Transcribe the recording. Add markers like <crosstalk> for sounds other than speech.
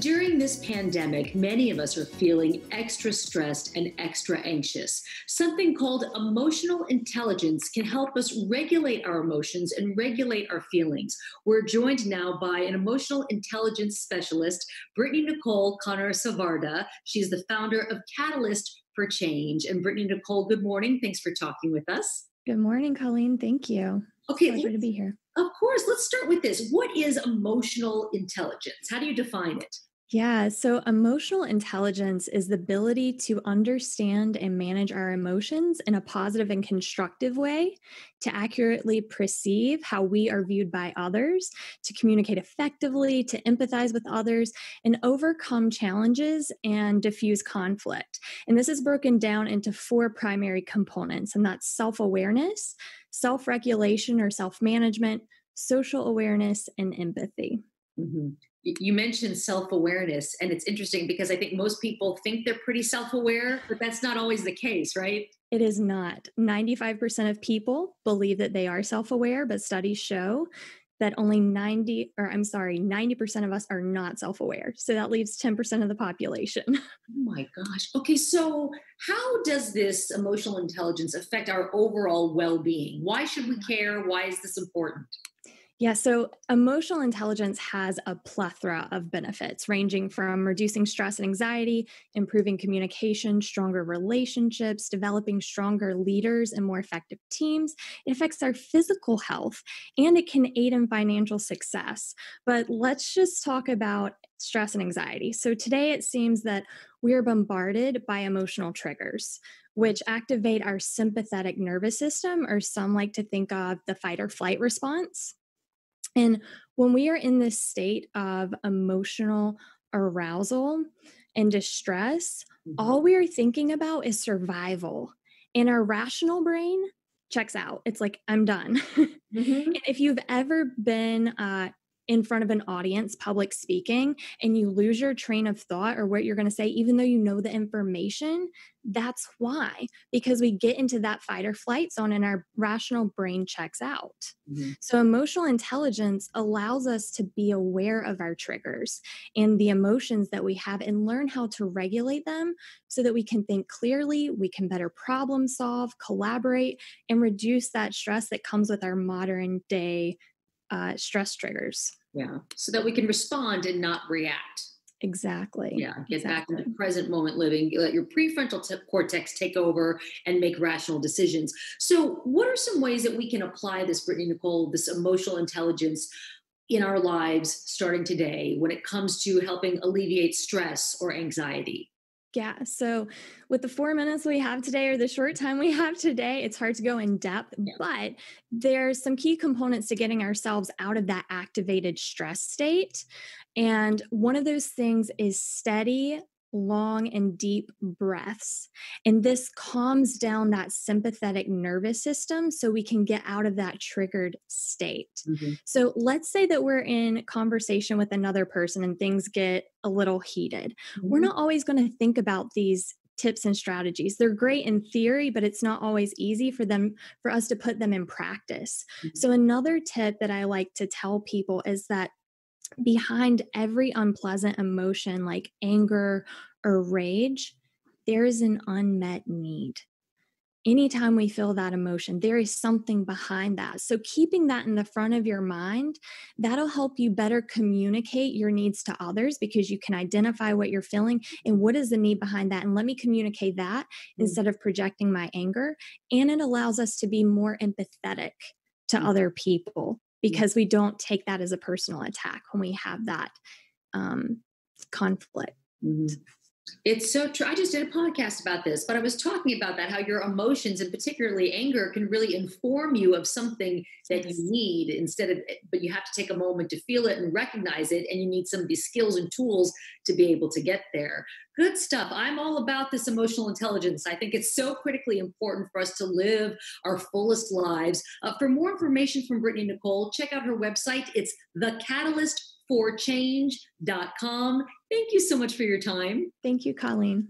During this pandemic, many of us are feeling extra stressed and extra anxious. Something called emotional intelligence can help us regulate our emotions and regulate our feelings. We're joined now by an emotional intelligence specialist, Brittney Nichole Connor Savarda. She's the founder of Catalyst for Change. And Brittney Nichole, good morning. Thanks for talking with us. Good morning, Colleen. Thank you. Okay, pleasure to be here. Of course. Let's start with this. What is emotional intelligence? How do you define it? Yeah, so emotional intelligence is the ability to understand and manage our emotions in a positive and constructive way, to accurately perceive how we are viewed by others, to communicate effectively, to empathize with others, and overcome challenges and diffuse conflict. And this is broken down into four primary components, and that's self awareness, self regulation or self management, social awareness, and empathy. Mm-hmm you mentioned self-awareness and it's interesting because i think most people think they're pretty self-aware but that's not always the case right? It is not. 95% of people believe that they are self-aware but studies show that only 90 or i'm sorry 90% of us are not self-aware. So that leaves 10% of the population. <laughs> Oh my gosh. Okay so how does this emotional intelligence affect our overall well-being? Why should we care? Why is this important yeah, so emotional intelligence has a plethora of benefits, ranging from reducing stress and anxiety, improving communication, stronger relationships, developing stronger leaders and more effective teams. It affects our physical health and it can aid in financial success. But let's just talk about stress and anxiety. So today it seems that we are bombarded by emotional triggers which activate our sympathetic nervous system, or some like to think of the fight or flight response. And when we are in this state of emotional arousal and distress, mm-hmm. all we are thinking about is survival. And our rational brain checks out. It's like, I'm done. <laughs> Mm-hmm. if you've ever been uh, in front of an audience, public speaking, and you lose your train of thought or what you're going to say, even though you know the information, that's why, because we get into that fight or flight zone and our rational brain checks out. Mm-hmm. So, emotional intelligence allows us to be aware of our triggers and the emotions that we have and learn how to regulate them so that we can think clearly, we can better problem solve, collaborate, and reduce that stress that comes with our modern day uh, stress triggers. Yeah. So that we can respond and not react. Exactly. Yeah. Get exactly. back the present moment living. Let your prefrontal t- cortex take over and make rational decisions. So, what are some ways that we can apply this, Brittney Nichole, this emotional intelligence in our lives starting today when it comes to helping alleviate stress or anxiety? Yeah. So, with the four minutes we have today, or the short time we have today, it's hard to go in depth, yeah. but there's some key components to getting ourselves out of that activated stress state. And one of those things is steady, long and deep breaths. And this calms down that sympathetic nervous system so we can get out of that triggered state. Mm-hmm. So let's say that we're in conversation with another person and things get a little heated. Mm-hmm. We're not always going to think about these tips and strategies. They're great in theory, but it's not always easy for them for us to put them in practice. Mm-hmm. So another tip that I like to tell people is that behind every unpleasant emotion like anger or rage, there is an unmet need. Anytime we feel that emotion, there is something behind that. So, keeping that in the front of your mind, that'll help you better communicate your needs to others because you can identify what you're feeling and what is the need behind that. And let me communicate that mm-hmm. instead of projecting my anger. And it allows us to be more empathetic to mm-hmm. other people because we don't take that as a personal attack when we have that um, conflict. Mm-hmm. It's so true. I just did a podcast about this, but I was talking about that how your emotions and particularly anger can really inform you of something that yes. you need instead of, but you have to take a moment to feel it and recognize it. And you need some of these skills and tools to be able to get there. Good stuff. I'm all about this emotional intelligence. I think it's so critically important for us to live our fullest lives. Uh, for more information from Brittney Nichole, check out her website. It's the Catalyst forchange.com. Thank you so much for your time. Thank you, Colleen.